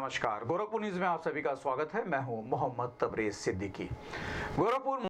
नमस्कार। गोरखपुर न्यूज़ में आप सभी का स्वागत है। मैं हूँ मोहम्मद तबरेज सिद्दीकी। गोरखपुर